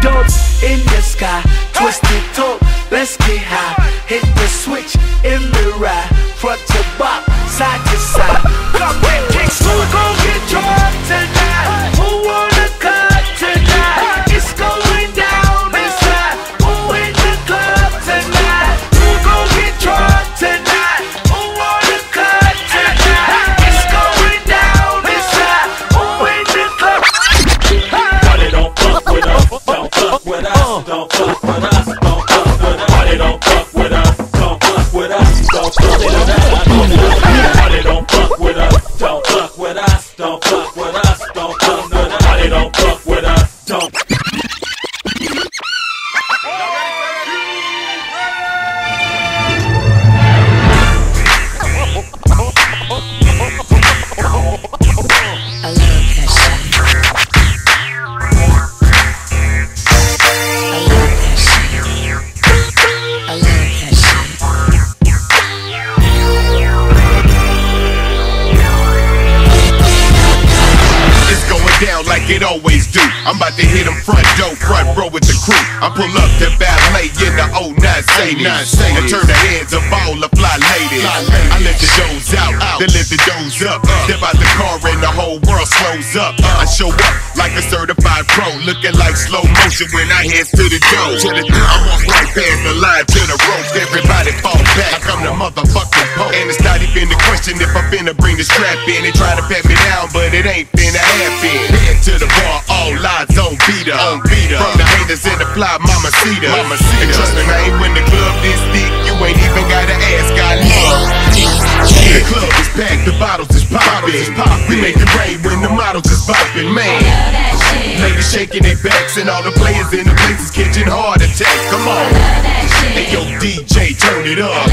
dope in the sky. It always do. I'm about to hit them front door, front row with the crew. I pull up to ballet in the 09 Mercedes and turn the heads of all the fly ladies. I let the doors out, then let the doors up. Step out the car and the whole world slows up. I show up like a certified pro, looking like slow motion when I head to the door. I walk right past the line to the ropes. Everybody fall question if I'm finna bring the strap in. They try to pat me down, but it ain't finna happen. Head to the bar, all lies on. On beater. From the haters and the fly, mama cedar. Mama cedar. And trust me, man, when the club this thick, you ain't even gotta ask. I love. The club is packed, the bottles is popping. We make it rain when the models is popping, man. Ladies shaking their backs and all the players in the places catching heart attacks. Come on. Hey yo, DJ, turn it up.